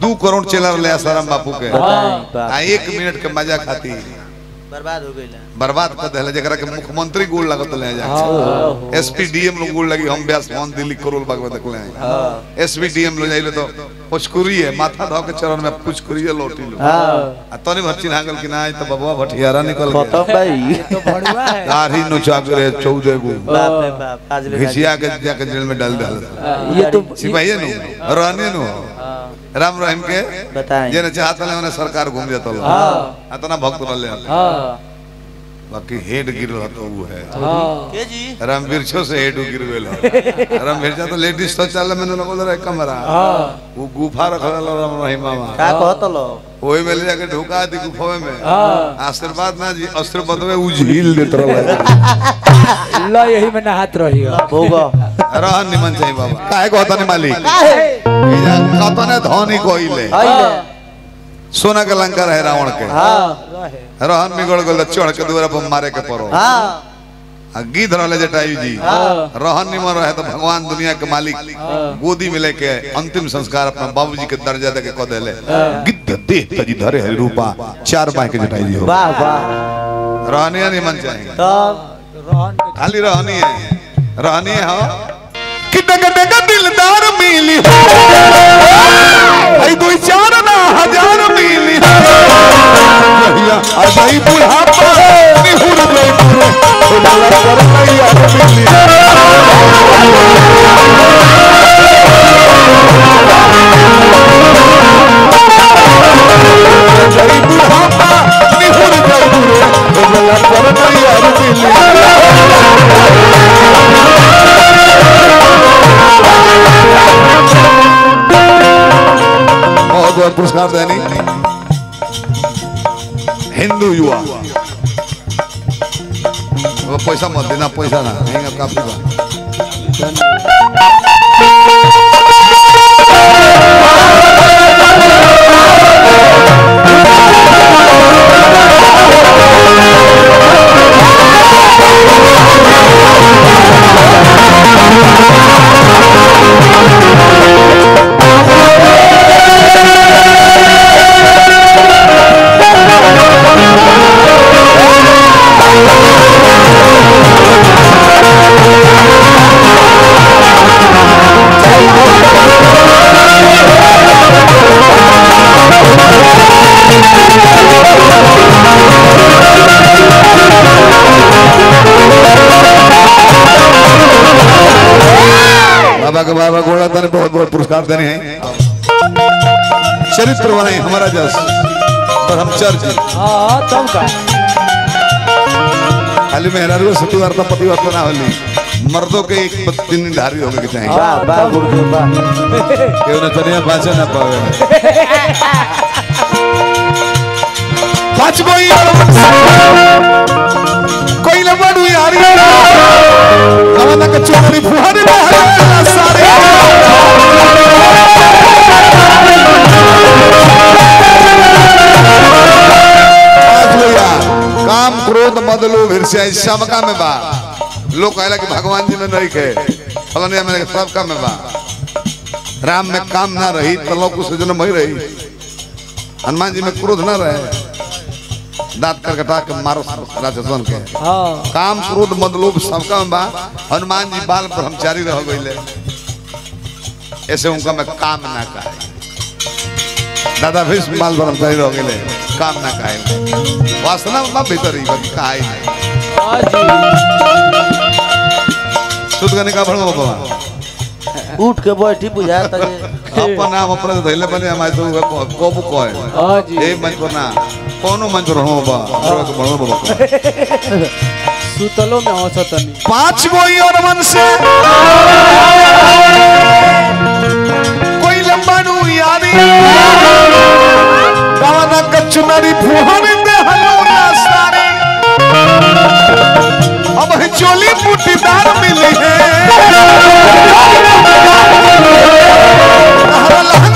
दू करोड़ चेलर ले आसाराम बापू के। आ एक मिनट के मज़ा खाती। बर्बाद हो गई बर्बाद कर दिले जरा के मुख्यमंत्री गोल लगत ले जा हाँ। एसपी डीएम लोग गोल लगी हम ब्यास मोहन दिल्ली करोल बाग में देखले हैं। एसपी डीएम लोग जाइले तो पुचकुरी है माथा धो के चरण में पुचकुरी लोटी लो। हाँ। आ तनी भर चिन्हा गल कि ना तो बबुआ भटियारा निकल गया। खत्म भाई। तो भड़ुआ है। दाढ़ी नोचा के रहे चौदह गो। बाप रे बाप आज ले घिसिया के जाके जेल में डाल डाल ये तो सिपाही है नु रहने नु। राम रहीम के? बताएँ। जे न चाहत ले सरकार घूम जाता लो हाँ। इतना भक्त रहले हाँ। बाकी हेड गिर रहा तो वो है। हाँ। के जी? रामवीर छो से हेड गिर गेल रामवीर जा तो लेडीज़ तो चल मैंने लगल रहे कमरा। हाँ। वो गुफा रखल राम रहीम मामा। का कहत लो। ओही में ले जाके ढुका दी गुफा में। हाँ। आशीर्वाद ना जी आशीर्वाद में उ झील देत रहे लो यही में नहात रही हो होगा रहन निमन चाहिए बाबा। काहे को कतने धनी कोइले। सोना के लंका रहे रावण के। हाँ। रहन बिगड़ गल चढ़ के दुआरा पर मारे के परो हाँ। गिद्ध रहले जटायु जी। हाँ। रहन निमन रहे तो भगवान दुनिया के मालिक गोदी में लेके अंतिम संस्कार अपना बाबूजी के दर्जा दे के कह देले। गिद्ध देह तजी धरे हरि रूपा। चार बाह के जटायु जी हो। वाह वाह। रहनिया निमन चाहिए। तब रोहन के खाली रहनी है। रहनी हा। कि डग डग दिलदार मिली हो कोई चार ना हज़ार मिली हो भैया बुढ़ापा निहुर पूरे बहुत बहुत पुरस्कार देनी हिंदू युवा वो पैसा मत देना पैसा ना हेंगा काफ़ी बा बाबा के बाबा गोड़ा तने बहुत बहुत पुरस्कार देने हैं। चरित्र बनाए हमारा जस ब्रह्मचर्य हाँ। तब का। खाली मेहरारू सती वार्ता पति वार्ता ना होली। मर्दों के एक पत्नी निर्धारित होने के चाहिए। वाह वाह गुरु वाह केहू न चलिए बाँचे ना पावे। पाँच कोई काम क्रोध लोभ सबका में बा। लोग कहला कि भगवान जी में नहीं खे। फलनिया में सबका में बा। राम में काम ना रही तो लोग कुछ जन्म ही रही। हनुमान जी में क्रोध ना रहे। दांत करकटा के मारो राजस्वन के। हाँ। काम क्रोध मद लोभ सबका में बा। हनुमान जी बाल ब्रह्मचारी रह गईले। ऐसे उनका में काम ना कहे। दादा भी बाल ब्रह्मचारी रह गईले। काम ना कहे। वासना ना भीतर ही बाकी कहा ही नहीं। हाँ जी। शुद्ध करने का भड़ो बाबा। उठ के बैठी बुझाता जे अपन नाम अपने धैले बने हमारे तो कोबू कोए हाँ जी। ए मंच पर ना। કોનો મંજૂર હો બા ભણો બાબા સુતલો મે હો સતની પાંચમો ઈયોર મનસે કોઈ લંબાનું યારી કાવાના કચ્છ મારી ફુહાની તે હલો ના સારી અબ હે ચોલી બુટીદાર મિલી હે લહન